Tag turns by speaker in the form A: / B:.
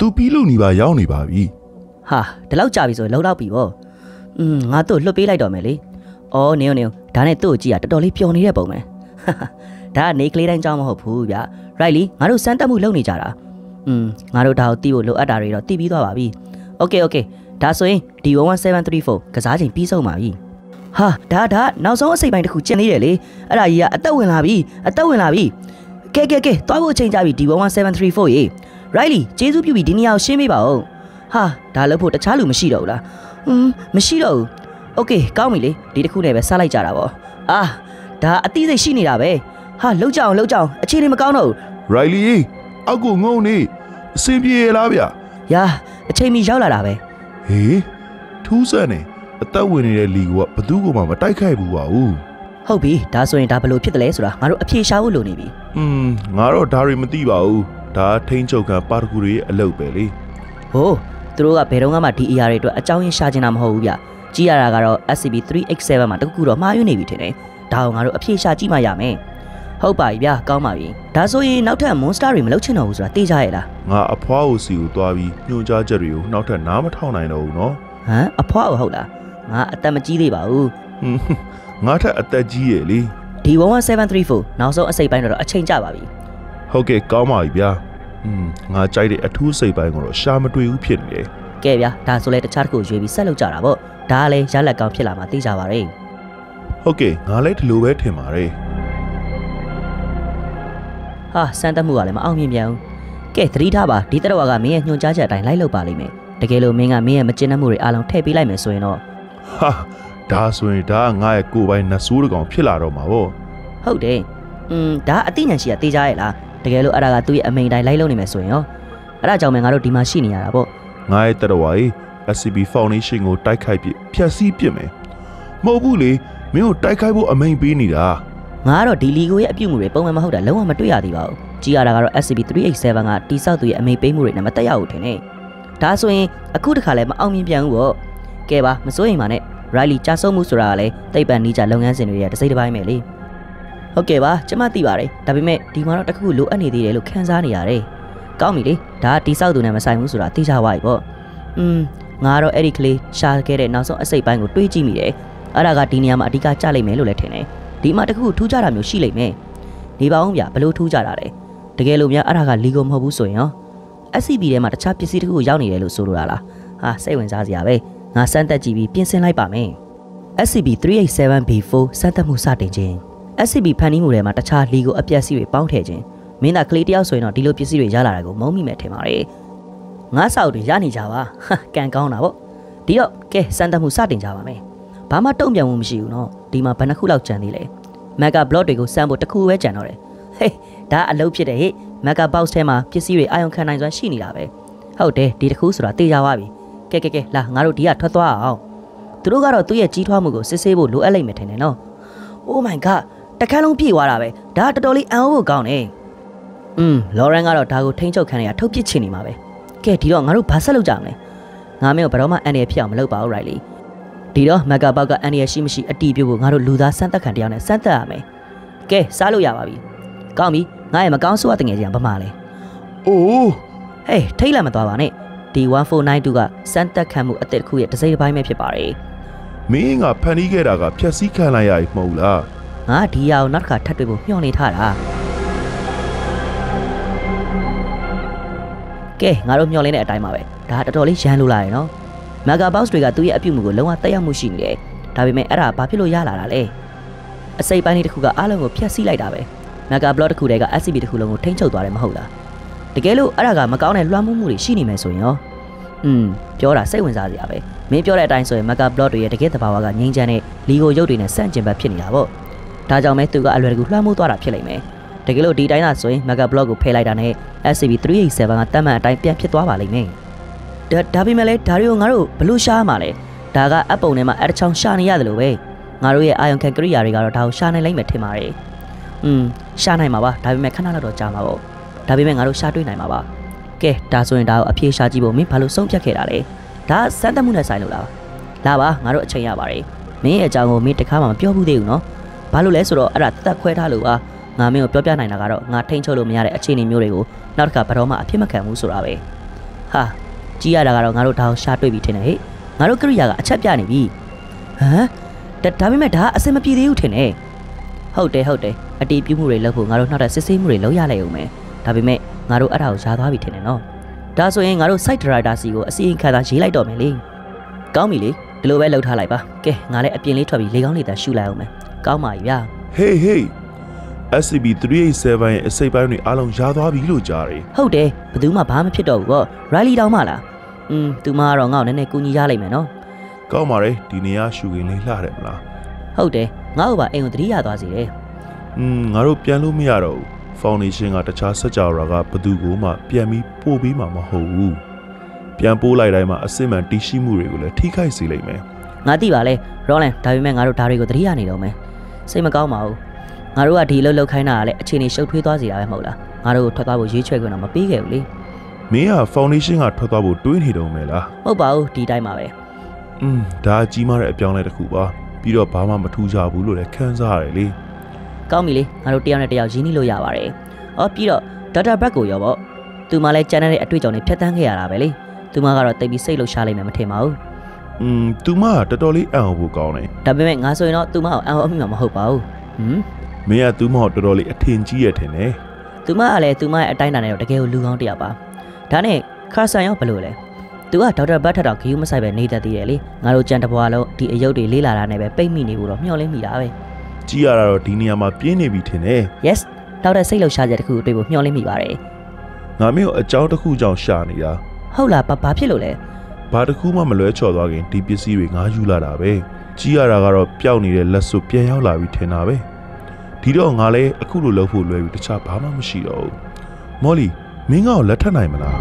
A: လုပ်ပြီးလုပ်နေပါရောက်နေပါပြီ
B: ဟာဒီလောက်ကြာပြီဆိုရင်လုံလောက်ပြီပေါ့อืมငါတို့လွတ်ပေးလိုက်တော့မယ်လေအော်နေုံနေုံဒါနဲ့သူ့ကိုကြည့်ရတော်တော်လေးပျော်နေတဲ့ပုံပဲဒါကနေကလေးတိုင်းကြောင်းမဟုတ်ဘူးဗျရိုက်လီငါတို့စမ်းတက်မှုလုပ်နေကြတာอืมငါတို့ဒါကိုတီးဖို့လိုအပ်တာတွေတော့တီးပြီးသွားပါပြီโอเคโอเคဒါဆိုရင်ဒီ11734ကစားချိန်ပြီးဆုံးပါပြီဟာဒါဒါနောက်ဆုံးအစိပ်ပိုင်းတစ်ခုကျင်သေးတယ်လေအဲ့ဒါကြီးကအသက်ဝင်လာပြီအသက်ဝင်လာပြီကဲကဲကဲသွားဖို့အချိန်ကြပြီဒီ11734ရေ ရိုက်လီကျေးဇူးပြုပြီးဒီနေရာကိုရှင်းပေးပါဦးဟာဒါလို့ဖို့တခြားလူမရှိတော့ဘူးလားဟွန်းမရှိတော့ဘူးโอเคကောင်းပြီလေဒီတစ်ခုနဲ့ပဲစားလိုက်ကြတာပေါ့အာဒါအသိစိတ်ရှိနေတာပဲဟာလှုပ်ကြအောင်လှုပ်ကြအောင်အခြေအနေမကောင်းတော့ဘူး
A: ရိုင်လီအောက်ကိုငုံနေအစင်ပြေလားဗျ
B: ရာအချိန်မီရောက်လာတာပဲ
A: ဟေးထူးဆန်းနေအသက်ဝင်နေတဲ့လီကိုကဘသူ့ကိုမှမတိုက်ခိုက်ဘူးပါဘူး
B: ဟုတ်ပြီဒါဆိုရင်ဒါဘယ်လိုဖြစ်တယ်လဲဆိုတာငါတို့အဖြေရှာဖို့လိုနေပြီ
A: อืมငါတော့ဒါတွေမသိပါဘူး ဒါထိန်းချုပ်ကပါရဂူတွေအလုပ်ပဲလေ
B: ဟိုးသူတို့ကဘယ်တော့မှဒီအရာတွေအတွက်အကြောင်းရင်းရှာချင်တာမဟုတ်ဘူးဗျကြည့်ရတာကတော့ SCP 387မှာတကူတော့မှားယွင်းနေပြီထင်တယ်ဒါအောင်ငါတို့အဖြေရှာကြည့်မှရမယ်ဟုတ်ပါပြီဗျာကောင်းပါပြီဒါဆိုရင်နောက်ထပ် monster တွေမလုပ်ချင်တော့ဘူးဆိုတာသိကြရဲ့လား
A: ငါအဖွားအိုစီကိုတွားပြီးညွှန်ကြားချက်တွေကိုနောက်ထပ်နားမထောင်နိုင်တော့ဘူးနော်
B: ဟမ်အဖွားအိုဟုတ်လားငါအသက်မကြီးသေးပါဘူး
A: ငါထက်အသက်ကြီးရဲ့လေ
B: ဒီ1174နောက်ဆုံးအစိပ်ပိုင်းတော့အချိန်ကျပါပြီ
A: ဟုတ်ကဲ့ကောင်းပါပြီဗျာอืมငါကြိုက်တဲ့အထူးစိတ်ပိုင်းကိုတော့ရှာမတွေ့ဘူးဖြစ်နေတယ်
B: ကဲဗျာဒါဆိုလဲတခြားတစ်ခုရွေးပြီးဆက်လုပ်ကြတာပေါ့ဒါကလည်းရလက်ကောင်းဖြစ်လာမှသိကြပါရဲ့
A: ဟုတ်ကဲ့ငါလည်းဒီလိုပဲထင်ပါတယ်
B: ဟာစမ်းသပ်မှုကလည်းမအောင်မြင်ပြန်ဘူးကဲသတိထားပါဒီတရဝကမင်းရဲ့ညွှန်ကြားချက်အတိုင်းလိုက်လုပ်ပါလိမ့်မယ်တကယ်လို့မင်းကမင်းရဲ့မကျဉ်းနှံ့မှုတွေအားလုံးထည့်ပေးလိုက်မယ်ဆိုရင်တော့
A: ဟာဒါဆိုရင်ဒါကငါရဲ့ကိုယ်ပိုင်နတ်ဆိုးတစ်ကောင်ဖြစ်လာတော့မှာပေါ့
B: ဟုတ်တယ်อืมဒါအသိဉာဏ်ရှိရတေးကြရဲ့လား တကယ်လို့အဲ့ဒါကသူ့ရဲ့အမိန်တိုင်းလိုက်လုပ်နေမယ်ဆိုရင်ရောအဲ့ဒါကြောင့်ပဲငါတို့ဒီမှာရှိနေရတာပေါ့
A: ငါရဲ့တရဝါကြီး SCP Foundation ကိုတိုက်ခိုက်ပြီးဖျက်ဆီးပစ်မယ်မဟုတ်ဘူးလေမင်းကိုတိုက်ခိုက်ဖို့အမိန်ပေးနေတာ
B: ငါကတော့ဒီလီကိုရဲ့အပြုတ်မှုတွေပုံမှန်မဟုတ်တာလုံးဝမတွေ့ရသေးပါဘူးကြည်ရတာကတော့ SCP-387 ကတိဆောက်သူရဲ့အမိန်ပေးမှုတွေနဲ့မတက်ရဘူးထင်တယ်ဒါဆိုရင်အခုတခါလည်းမအောင်မြင်ပြန်ဘူးပေါ့ကဲပါမစိုးရိမ်ပါနဲ့ Riley ကြာဆုံးမှုဆိုတာကလည်းသိပ္ပံနီးကြလုပ်ငန်းစဉ်တွေရဲ့တစ်စိတ်တစ်ပိုင်းပဲလေ ဟုတ်ကဲ့ပါကျွန်မသိပါတယ်ဒါပေမဲ့ဒီမှာတော့တစ်ခုခုလိုအပ်နေသေးတယ်လို့ခန်းစားနေရတယ်ကောင်းပြီလေဒါကတိဆောက်သူနဲ့မဆိုင်ဘူးဆိုတာသိကြပါပြီပေါ့อืมငါကတော့အဲ့ဒီကလေးရှာခဲ့တဲ့နောက်ဆုံးအစိတ်ပိုင်းကိုတွေးကြည့်မိတယ်အဲ့ဒါကဒီနေရာမှာအဓိကကြလိမ့်မယ်လို့လည်းထင်တယ်ဒီမှာတစ်ခုခုထူးခြားတာမျိုးရှိလိမ့်မယ်နေပါအောင်ဗျဘလို့ထူးခြားတာလဲတကယ်လို့များအဲ့ဒါကလီကိုမဟုတ်ဘူးဆိုရင်ရော SCP ထဲမှာတခြားပစ္စည်းတစ်ခုရောက်နေတယ်လို့ဆိုလိုတာလားဟာစိတ်ဝင်စားစရာပဲငါစမ်းသက်ကြည့်ပြီးပြင်ဆင်လိုက်ပါမယ် SCP-387B4 စမ်းသပ်မှုစတင်ခြင်း SCP ဖန်တီးမှုထဲမှာတခြားလီကိုအပြက်စီးတွေပေါင်းထည့်ခြင်းမင်းသားကလေးတယောက်ဆိုရင်တော့ဒီလိုပစ္စည်းတွေရလာတာကိုမုန်းမိမယ်ထင်ပါတယ်ငါဆောက်တွေရနေကြပါဟာကန်ကောင်းတာပေါ့ဒီတော့ကဲစမ်းသပ်မှုစတင်ကြပါမယ်ဘာမှတုံ့ပြန်မှုမရှိဘူးနော်ဒီမှာဘယ်နှခုလောက်ကျန်သေးလဲမက်ကဘလော့တွေကိုစမ်းဖို့တစ်ခုပဲကျန်တော့တယ်ဟေးဒါအလုပ်ဖြစ်တယ်ဟေ့မက်ကဘောက်စ်ထဲမှာပစ္စည်းတွေအာရုံခံနိုင်စွမ်းရှိနေတာပဲဟုတ်တယ်ဒီတစ်ခုဆိုတာတေးကြပါပြီကဲကဲကဲလာငါတို့ဒီကထွက်သွားအောင်သူတို့ကတော့သူ့ရဲ့ကြီးထွားမှုကိုစစ်ဆေးဖို့လိုအပ်လိမ့်မယ်ထင်တယ်နော် Oh my god တခန်းလုံးပြည့်သွားတာပဲဒါကတော်တော်လေးအံ့ဩဖို့ကောင်းတယ်อืมလော်ရန်ကတော့ဒါကိုထိန်းချုပ်ခံရထုတ်ပစ်ချင်နေမှာပဲကဲဒီတော့ငါတို့ဘာဆက်လုပ်ကြမလဲငါမင်းကိုဘယ်တော့မှအန်ရဖြစ်အောင်မလုပ်ပါဘူးရိုက်လီဒီတော့မက်ဂါဘောက်ကအန်ရရှိမရှိအတီးပြုတ်ဖို့ငါတို့လူသားစမ်းသက်ခံတရားနဲ့စမ်းသက်ရမယ်ကဲစားလို့ရပါပြီကောင်းပြီငါရဲ့မကောင်းဆိုးတဲ့ငယ်ချင်းကဘာမှလဲ
A: အိုး
B: ဟေးထိတ်လန့်မသွားပါနဲ့ဒီ1492ကစမ်းသက်ခံမှုအသစ်တစ်ခုရဲ့တစ်စိတ်တစ်ပိုင်းပဲဖြစ်ပါတယ်
A: မင်းကဖန်တီးခဲ့တာကဖျက်ဆီးခံလိုက်ရပြီမဟုတ်လား
B: ငါဒီဟာကိုနောက်တစ်ခါထပ်တွေ့ဖို့မျှော်နေထားတာကဲငါတို့မျှော်လင့်တဲ့အတိုင်းပါပဲဒါတော်တော်လေးရန်လိုလာရယ်နော်မဂါဘောက်စ်တွေကသူ့ရဲ့အပြုတ်မှုကိုလုံးဝတက်ရောက်မှုရှိနေတယ်ဒါပေမဲ့အဲ့ဒါဘာဖြစ်လို့ရလာတာလဲအစိပ်ပိုင်းလေးတစ်ခုကအားလုံးကိုဖျက်ဆီးလိုက်တာပဲမဂါဘလော့တစ်ခုတည်းက SCP တစ်ခုလုံးကိုထိန်းချုပ်သွားတယ်မဟုတ်လားတကယ်လို့အဲ့ဒါကမကောင်းတဲ့လွှမ်းမိုးမှုတွေရှိနေမယ်ဆိုရင်ရောอืมပြောတာစိတ်ဝင်စားစရာပဲမင်းပြောတဲ့အတိုင်းဆိုရင်မဂါဘလော့တွေရဲ့တကယ်သဘာဝကငြိမ်းချမ်းတဲ့လီဂိုရုပ်တွေနဲ့ဆန့်ကျင်ဘက်ဖြစ်နေတာပေါ့ ဒါကြောင့်မဲသူကအလွယ်တကူလွှမ်းမိုးသွားတာဖြစ်လိမ့်မယ်။တကယ်လို့ဒီတိုင်းသာဆိုရင် Mega Block ကိုဖယ်လိုက်တာနဲ့ SCP-387 ကတတ်မှတ်အတိုင်းပြန်ဖြစ်သွားပါလိမ့်မယ်။ဒါဒါပေမဲ့လည်းဒါတွေကိုငါတို့ဘလို့ရှားမှာလဲ။ဒါကအပ်ပုံထဲမှာအတချောင်းရှာနေရတယ်လို့ပဲ။ငါတို့ရဲ့အာယုံခံကရိယာတွေကတော့ဒါကိုရှာနိုင်လိမ့်မယ်ထင်ပါတယ်။อืมရှာနိုင်မှာပါဒါပေမဲ့ခဏလောက်တော့ကြာမှာပေါ့။ဒါပေမဲ့ငါတို့ရှာတွေ့နိုင်မှာပါ။ကဲဒါဆိုရင်ဒါကိုအပြေရှာကြည့်ဖို့မင်းဘာလို့ဆုံးဖြတ်ခဲ့တာလဲ။ဒါစမ်းသပ်မှုနဲ့ဆိုင်လို့လား။လာပါငါတို့အချိန်ရပါတယ်။မင်းရဲ့အကြောင်းကိုမင်းတခါမှမပြောဘူးသေးဘူးနော်။ ဘာလို့လဲဆိုတော့အဲ့ဒါတက်ခွဲထားလို့ပါငါမင်းကိုပြောပြနိုင်တာကတော့ငါထိန်းချုပ်လို့မရတဲ့အခြေအနေမျိုးတွေကိုနောက်တစ်ခါဘယ်တော့မှအဖြစ်မခံဘူးဆိုတာပဲဟဟာကြည်ရတာကတော့ငါတို့ဒါကိုရှာတွေ့ပြီထင်တယ်ဟဲ့ငါတို့ကရိယာကအချက်ပြနေပြီဟမ်ဒါဒါပေမဲ့ဒါကအစင်မပြေသေးဘူးထင်တယ်ဟုတ်တယ်ဟုတ်တယ်အတီးပြုမှုတွေလုပ်ဖို့ငါတို့နောက်တဲ့စစ်ဆေးမှုတွေလုပ်ရလိုက်အောင်မယ်ဒါပေမဲ့ငါတို့အဲ့ဒါကိုရှားသွားပြီထင်တယ်နော်ဒါဆိုရင်ငါတို့ site director စီကိုအစီရင်ခံစာရေးလိုက်တော့မယ်လေကောင်းပြီလေဒီလိုပဲလှုပ်ထားလိုက်ပါကဲငါလည်းအပြင်လေးထွက်ပြီးလေကောင်းလေတန်းရှူလိုက်အောင်မယ် ကောင်းပါပြီဗျာ
A: Hey hey SCP-387 ရဲ့အစိပ်ပိုင်းတွေအားလုံးရသွားပြီလို့ကြားတယ်
B: ဟုတ်တယ်ဘယ်သူမှဘာမှဖြစ်တော့ဘူးပေါ့ Riley တောင်းမလားอืมသူမကတော့ငါ့ကိုနည်းနည်းကူညီရလိမ့်မယ်နော်
A: ။ကောင်းပါလေဒီနေရာရှူခင်လေးလှတယ်မလား
B: ဟုတ်တယ်ငါ့ကိုပါအိမ်ကိုတတိယသွားစီတယ်
A: ။อืมငါတို့ပြန်လို့မရတော့ဘူး။ Foundation ကတခြားစက်ကြဝဠာကဘယ်သူကိုမှပြန်ပြီးပို့ပေးမှာမဟုတ်ဘူး။ပြန်ပို့လိုက်တိုင်းမှာအစစ်မှန်တည်ရှိမှုတွေကိုလည်းထိခိုက်စေလိမ့်မယ်
B: ငါသိပါလေရောလန်ဒါပေမဲ့ငါတို့ဒါတွေကိုတတိယနေတော့မယ် စိတ်မကောင်းပါဘူးငါတို့ကဒီလှုပ်လှုပ်ခိုင်းတာကလည်းအခြေအနေရှုပ်ထွေးသွားစေတာပဲမဟုတ်လားငါတို့ကိုထွက်သွားဖို့ရွေးချယ်ခွင့်တော့မပေးခဲ့ဘူးလေ။
A: မင်းက Foundation ကထွက်သွားဖို့တွေးနေတော့မယ်လား
B: မဟုတ်ပါဘူးဒီတိုင်းပါပဲ။
A: อืมဒါအကြီးမားတဲ့အပြောင်းလဲတစ်ခုပါ။ပြီးတော့ဘာမှမထူးကြဘူးလို့လည်းခံစားရတယ်လေ
B: ကောင်းပြီလေငါတို့တယောက်နဲ့တယောက်ရင်းနှီးလို့ရပါတယ်အော်ပြီးတော့ဒေါက်တာဘက်ကိုရောပေါ့သူမလည်းကျန်တဲ့အတွေ့အကြုံတွေဖြတ်တန်းခဲ့ရတာပဲလေသူမကတော့တိတ်ပြီးစိတ်လှုပ်ရှားလိမ့်မယ်မထင်ပါဘူး။
A: อืมသူမကတော်တော်လေးအံ့ဩဖို့ကောင်းတယ်
B: ဒါပေမဲ့ငါဆိုရင်တော့သူမကိုအံ့ဩအမိမှာမဟုတ်ပါဘူးဟမ်။
A: မင်းကသူမကိုတော်တော်လေးအထင်ကြီးရထင်တယ်။
B: သူမကလည်းသူမရဲ့အတိုင်းအတာနဲ့တော့တကယ်ကိုလူကောင်းတစ်ယောက်ပါဒါနဲ့ခါဆန်ရောဘယ်လိုလဲသူကဒေါက်တာဘတ်ထက်တော့ဂီယူမဆိုင်ပဲနေတတ်သေးတယ်လေငါတို့ကြံတဘွားလုံးဒီအယုတ်တွေလေးလာတာနဲ့ပဲပိတ်မိနေဖို့တော့မျှော်လင့်မိတာပဲ
A: ကြည့်ရတာတော့ဒီနေရာမှာပြင်းနေပြီထင်တယ်
B: yes ဒေါက်တာစိတ်လှုပ်ရှားချက်တစ်ခုအတွေ့ဖို့မျှော်လင့်မိပါတယ်
A: ငါမင်းကိုအကြောင်းတစ်ခုကြောင့်ရှာနေတာ
B: ဟုတ်လားဘာဘာဖြစ်လို့လဲ
A: ဘာတစ်ခုမှမလွဲချော်သွားခင်ဒီပစ္စည်းတွေငါယူလာတာပဲကြည့်ရတာကတော့ပျောက်နေတဲ့လက်စွပ်ပြန်ရောက်လာပြီထင်တာပဲဒီတော့ငါလည်းအခုလိုလုပ်ဖို့လွယ်ပြီတခြားဘာမှမရှိတော့ဘူးမော်လီမင်းကောလက်ထပ်နိုင်မလား